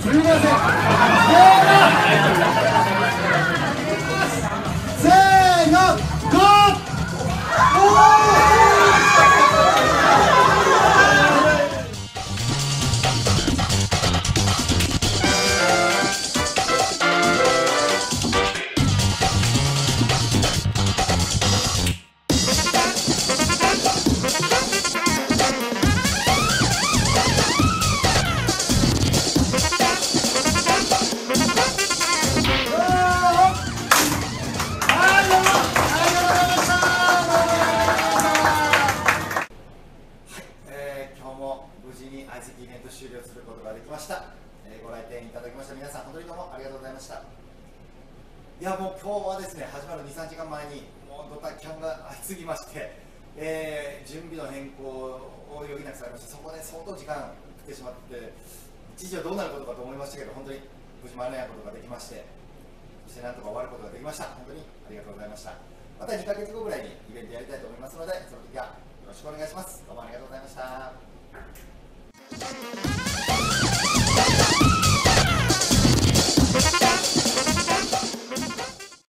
すみません。に相席イベント終了することができました、えー、ご来店いただきました。皆さん本当にどうもありがとうございました。いやもう今日はですね始まる23時間前にもうドタキャンが相次ぎまして、えー、準備の変更を余儀なくされましたそこで相当時間来てしまって一時はどうなることかと思いましたけど本当に無事間に合うことができましてそしてなんとか終わることができました。本当にありがとうございました。また2ヶ月後ぐらいにイベントやりたいと思いますのでその時は